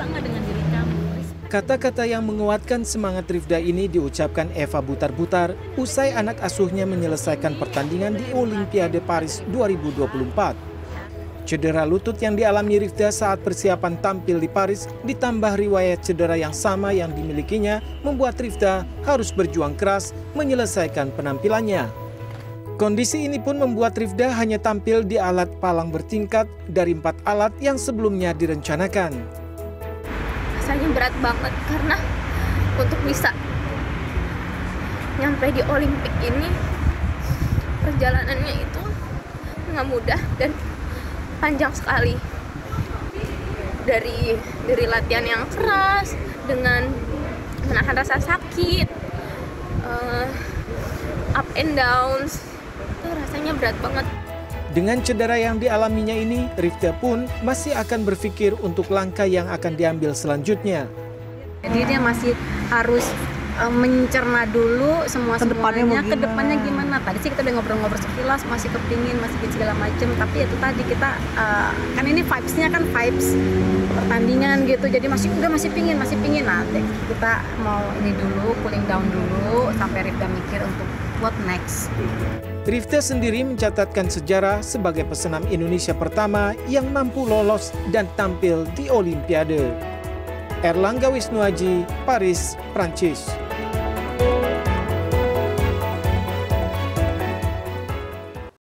bangga dengan diri kamu. Kata-kata yang menguatkan semangat Rifda ini diucapkan Eva Butar-Butar usai anak asuhnya menyelesaikan pertandingan di Olimpiade Paris 2024. Cedera lutut yang dialami Rifda saat persiapan tampil di Paris ditambah riwayat cedera yang sama yang dimilikinya membuat Rifda harus berjuang keras menyelesaikan penampilannya. Kondisi ini pun membuat Rifda hanya tampil di alat palang bertingkat dari empat alat yang sebelumnya direncanakan. Rasanya berat banget karena untuk bisa nyampe di Olimpik ini perjalanannya itu nggak mudah dan panjang sekali. Dari dari latihan yang keras dengan menahan rasa sakit eh, up and downs itu rasanya berat banget Dengan cedera yang dialaminya ini, Rifda pun masih akan berpikir untuk langkah yang akan diambil selanjutnya. Jadi dia masih harus uh, mencerna dulu semua semuanya ke depannya gimana? Tadi sih kita udah ngobrol-ngobrol sekilas, masih kepingin, masih segala macem. Tapi itu tadi kita uh, kan ini vibes-nya kan vibes pertandingan gitu. Jadi masih udah masih pingin, masih pingin. Deh, kita mau ini dulu, cooling down dulu sampai Rifda mikir untuk what next. Rifda sendiri mencatatkan sejarah sebagai pesenam Indonesia pertama yang mampu lolos dan tampil di Olimpiade. Erlangga Wisnuaji, Paris, Prancis.